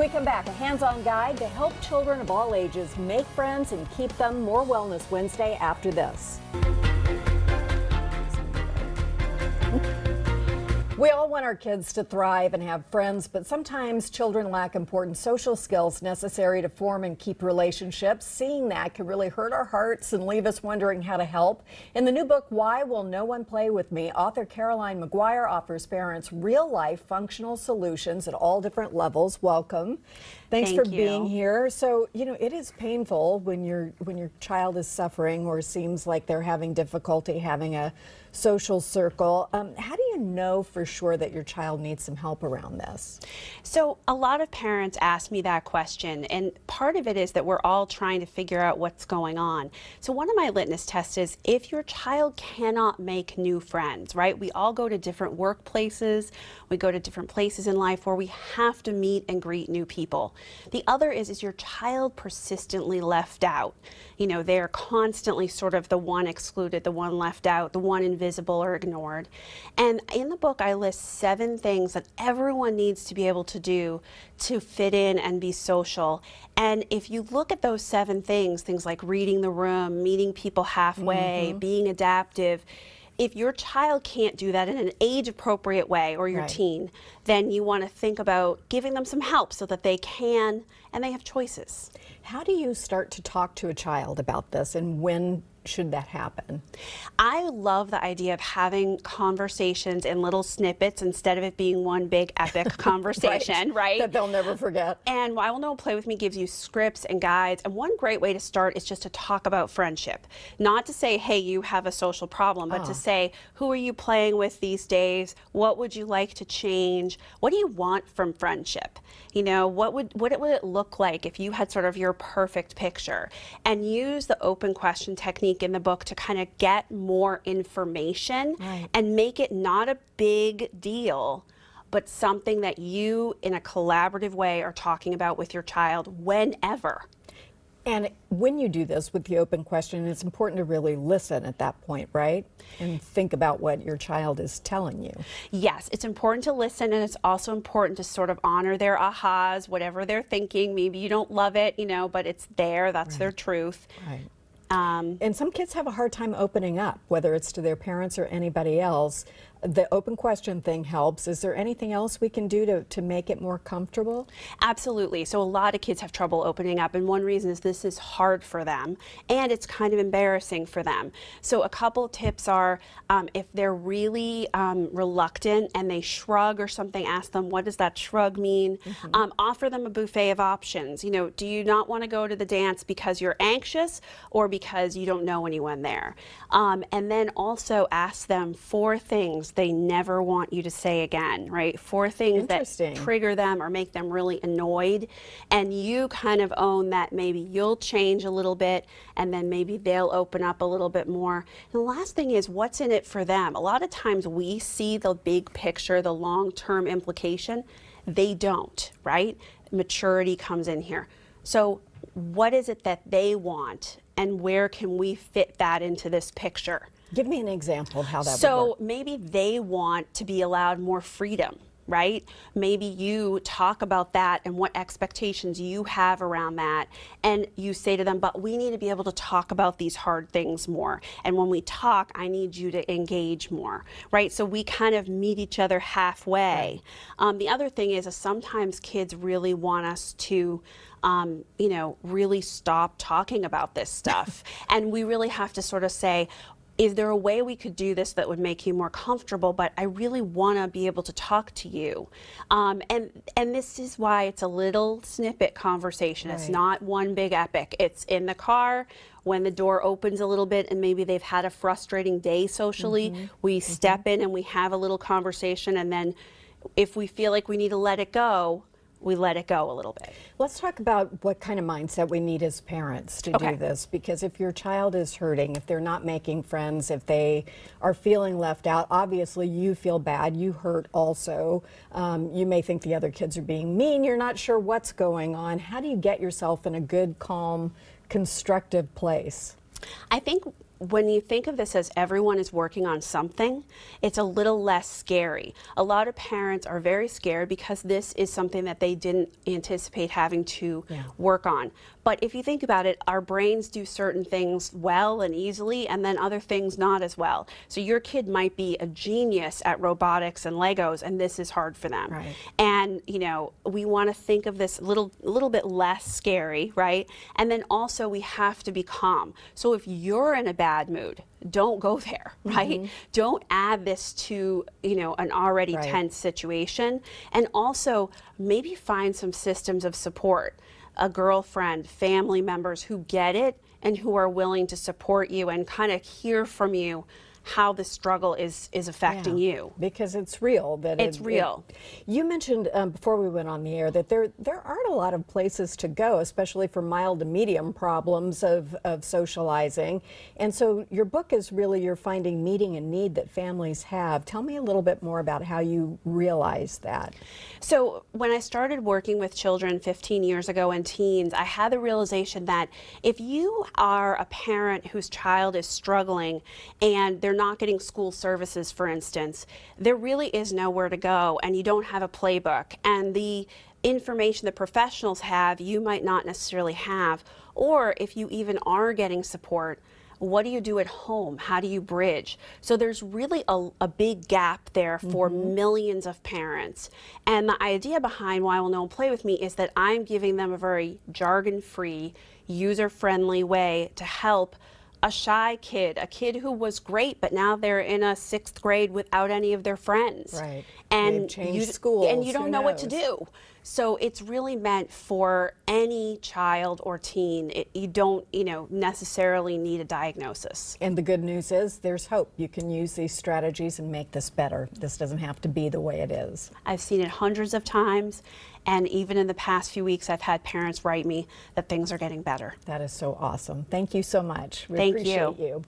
we come back, a hands-on guide to help children of all ages make friends and keep them more Wellness Wednesday after this. We all want our kids to thrive and have friends, but sometimes children lack important social skills necessary to form and keep relationships. Seeing that can really hurt our hearts and leave us wondering how to help. In the new book, Why Will No One Play With Me, author Caroline Maguire offers parents real life functional solutions at all different levels. Welcome. Thanks Thank for you. being here. So, you know, it is painful when your when your child is suffering or seems like they're having difficulty having a social circle. Um, how do you know for sure that your child needs some help around this? So, a lot of parents ask me that question, and part of it is that we're all trying to figure out what's going on. So, one of my litmus tests is if your child cannot make new friends, right? We all go to different workplaces, we go to different places in life where we have to meet and greet new people. The other is is your child persistently left out? You know, they're constantly sort of the one excluded, the one left out, the one invisible or ignored. And in the book, I list seven things that everyone needs to be able to do to fit in and be social. And if you look at those seven things, things like reading the room, meeting people halfway, mm-hmm. being adaptive, if your child can't do that in an age appropriate way or your Right. teen, then you want to think about giving them some help so that they can and they have choices. How do you start to talk to a child about this and when should that happen? I love the idea of having conversations in little snippets instead of it being one big epic conversation, right? That they'll never forget. And Why Will No Play With Me gives you scripts and guides. And one great way to start is just to talk about friendship. Not to say, hey, you have a social problem, but to ah. say, who are you playing with these days? What would you like to change? What do you want from friendship? You know, what would what it would it look like if you had sort of your perfect picture? And use the open question technique in the book to kind of get more information Right. and make it not a big deal but something that you in a collaborative way are talking about with your child whenever. And when you do this with the open question, it's important to really listen at that point, right? And think about what your child is telling you. Yes, it's important to listen and it's also important to sort of honor their ahas, whatever they're thinking. Maybe you don't love it, you know, but it's there, that's their truth. Right. Um, And some kids have a hard time opening up, whether it's to their parents or anybody else. The open question thing helps. Is there anything else we can do to, to make it more comfortable? Absolutely. So a lot of kids have trouble opening up, and one reason is this is hard for them, and it's kind of embarrassing for them. So a couple tips are um, if they're really um, reluctant and they shrug or something, ask them what does that shrug mean. Um, offer them a buffet of options. You know, do you not want to go to the dance because you're anxious or because you don't know anyone there? Um, and then also ask them four things they never want you to say again. Right? Four things that trigger them or make them really annoyed. And you kind of own that maybe you'll change a little bit and then maybe they'll open up a little bit more. And the last thing is what's in it for them? A lot of times we see the big picture the long-term implication. They don't right? Maturity comes in here. So what is it that they want and where can we fit that into this picture Give me an example of how that would so maybe they want to be allowed more freedom, right? Maybe you talk about that and what expectations you have around that. And you say to them, but we need to be able to talk about these hard things more. And when we talk, I need you to engage more, right? So we kind of meet each other halfway. Um, the other thing is, sometimes kids really want us to. Um, you know, really stop talking about this stuff. and we really have to sort of say, is there a way we could do this that would make you more comfortable? But i really want to be able to talk to you. Um, and and this is why it's a little snippet conversation. It's not one big epic. It's in the car when the door opens a little bit and maybe they've had a frustrating day socially we step in and we have a little conversation and then if we feel like we need to let it go we let it go a little bit Let's talk about what kind of mindset we need as parents to Okay. do this. Because if your child is hurting, if they're not making friends, if they are feeling left out, obviously you feel bad. You hurt also. Um, you may think the other kids are being mean. You're not sure what's going on. How do you get yourself in a good, calm, constructive place? I think when you think of this as everyone is working on something, it's a little less scary. A lot of parents are very scared because this is something that they didn't anticipate having to Yeah. work on. But if you think about it, our brains do certain things well and easily, and then other things not as well. So your kid might be a genius at robotics and Legos, and this is hard for them. Right. And you know, we want to think of this little, little bit less scary, right? And then also we have to be calm. So if you're in a bad mood, don't go there, right? Mm-hmm. Don't add this to you know an already Right. tense situation, and also maybe find some systems of support a girlfriend, family members who get it and who are willing to support you and kind of hear from you how the struggle is is affecting Yeah, you. because it's real. That It's it- real. it- you mentioned um, before we went on the air that there there aren't a lot of places to go, especially for mild to medium problems of of socializing. And so your book is really you're finding meeting a need that families have. Tell me a little bit more about how you realize that. So, when I started working with children 15 years ago and teens, I had the realization that if you are a parent whose child is struggling and they're not getting school services, for instance, there really is nowhere to go and you don't have a playbook. And the information that professionals have, you might not necessarily have. Or if you even are getting support, what do you do at home? How do you bridge? So there's really a, a big gap there for mm-hmm. millions of parents. And the idea behind Why Will No One Play With Me is that I'm giving them a very jargon free, user friendly way to help a shy kid, a kid who was great, but now they're in a sixth grade without any of their friends. Right. And you, schools, And you don't know what to do. So it's really meant for any child or teen. It, you don't, you know, necessarily need a diagnosis. And the good news is there's hope. You can use these strategies and make this better. This doesn't have to be the way it is. I've seen it hundreds of times, and even in the past few weeks, I've had parents write me that things are getting better. That is so awesome. Thank you so much. We Thank appreciate you. you.